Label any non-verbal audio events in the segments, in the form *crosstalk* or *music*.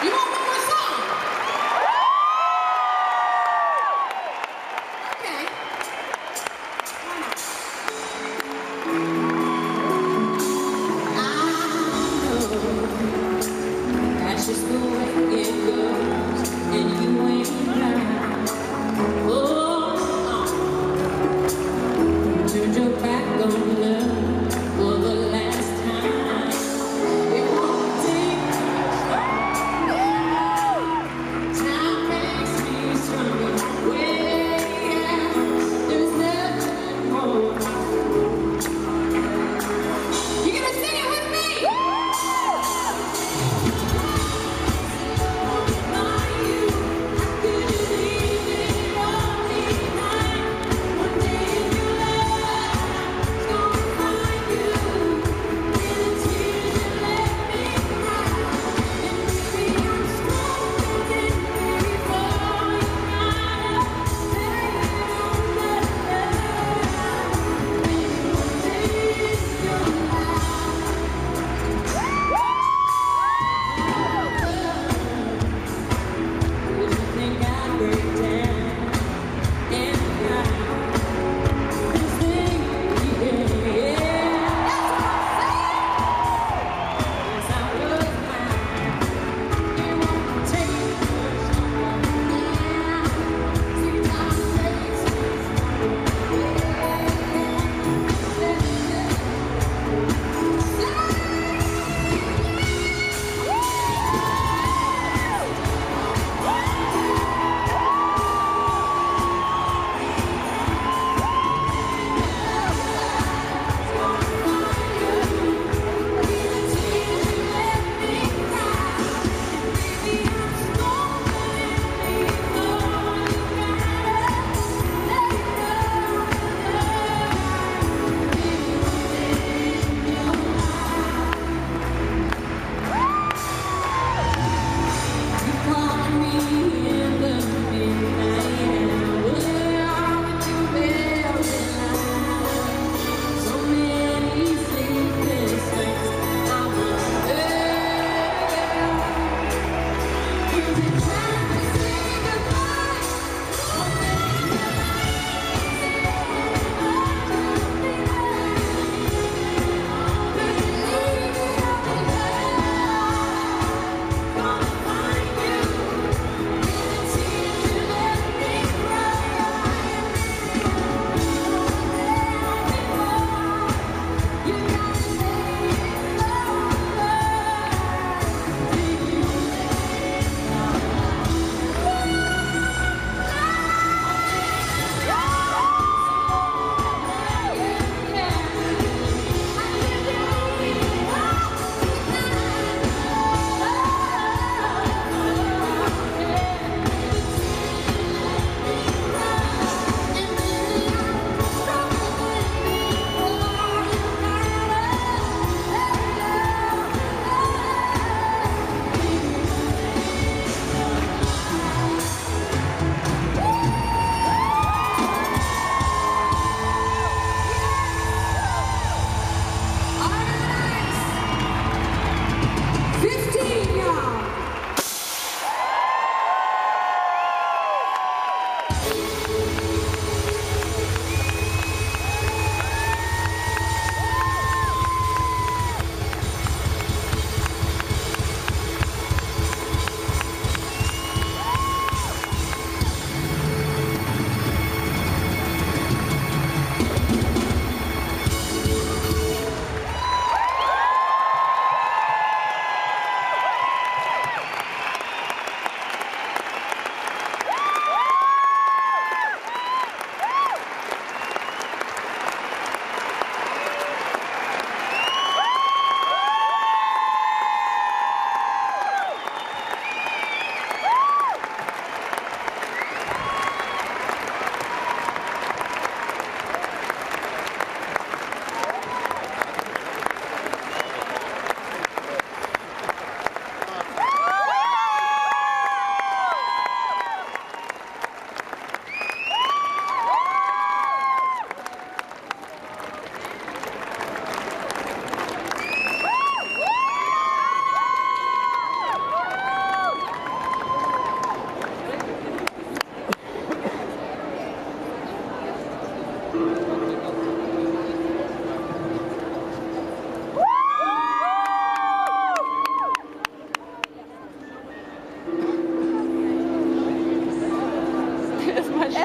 You want one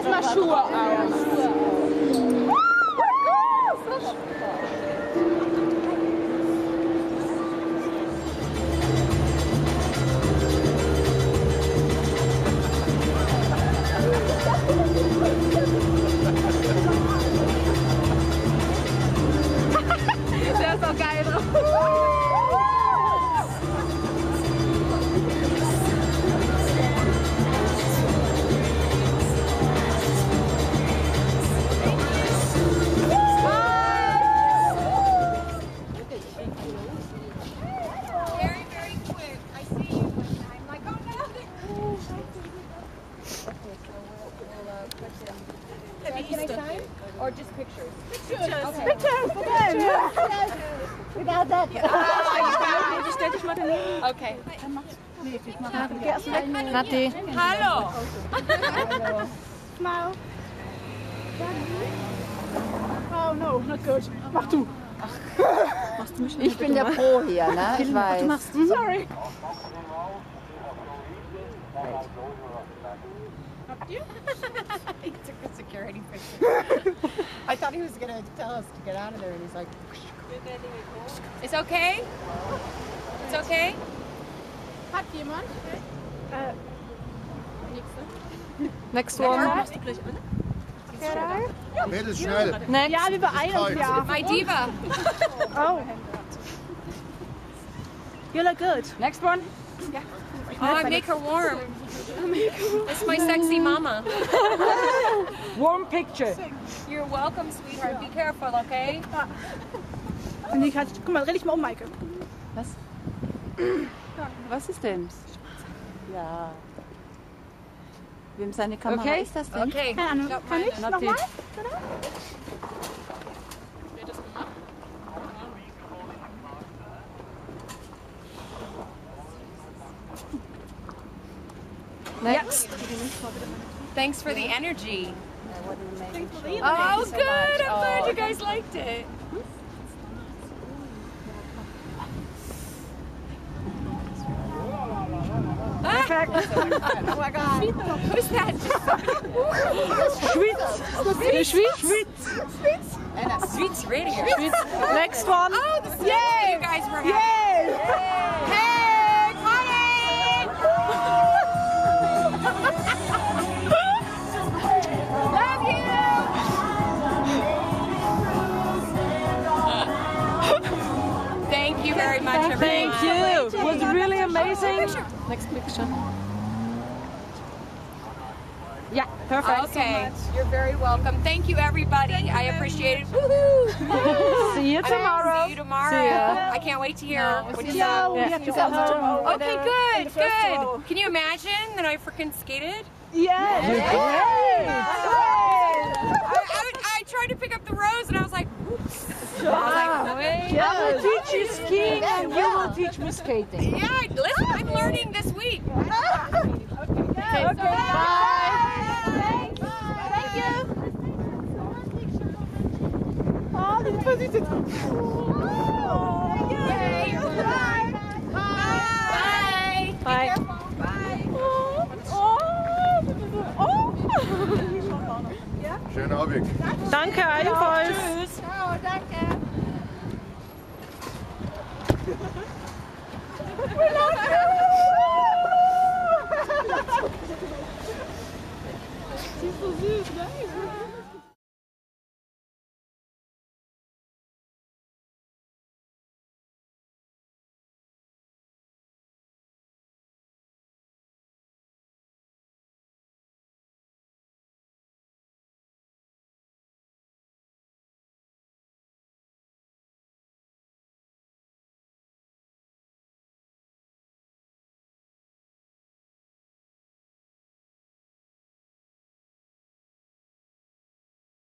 erstmal Schuhe aus. Nein, Without that. Ich stell dich mal daneben. Okay. Dann mach's. Nee, ich mach mal. Nati. Hallo. Hallo. Smile. Oh no, not good. Mach du. Machst du mich nicht Ich bin der Pro hier, ne? Ich weiß. Du machst. Sorry. Habt ihr? Security picture. *laughs* I thought he was going to tell us to get out of there, and he's like, It's okay? It's okay? Hat jemand? Äh, uh, Next one. Mädels, schnell. Next. ja, wir beeilen uns ja. My diva. *laughs* Oh. You look good. Next one. Oh, *laughs* I make her warm. It's my sexy mama. Warm picture. You're welcome, sweetheart. Be careful, okay? Und ich halt, guck mal, dreh dich mal um, Maike. Was? *clears throat* Was ist denn? Ja. Wem seine Kamera Okay. ist das denn? Okay. Keine Ahnung, Got kann mine. ich? Nati. Nochmal? Next. Thanks for the energy. Oh, Oh, good. I'm glad you oh. guys liked it. Perfect. Ah! *laughs* oh my god. Who's that? Schwitz. Schwitz. And a Sweets Radio. Next one. Oh, this is you guys were having. Hey, really amazing. Next picture. Yeah, perfect. Okay, you're very welcome. Thank you, everybody. I appreciate it. Woohoo! *laughs* See you tomorrow. See you tomorrow. See ya. I can't wait to hear what you No, we say. have to go home. Okay, good, good. Can you imagine that I freaking skated? Yes. I, I, I tried to pick up the rose and I was like, oops. I was like, wait. I will teach you skiing and you will teach me skating. *laughs* Yeah, listen, I'm learning this week. *laughs* Okay, bye. Thank you. Oh, die sind voll süß jetzt. Yay. Bye. Bye. Oh. Oh. Schönen Abend. Danke, ebenfalls.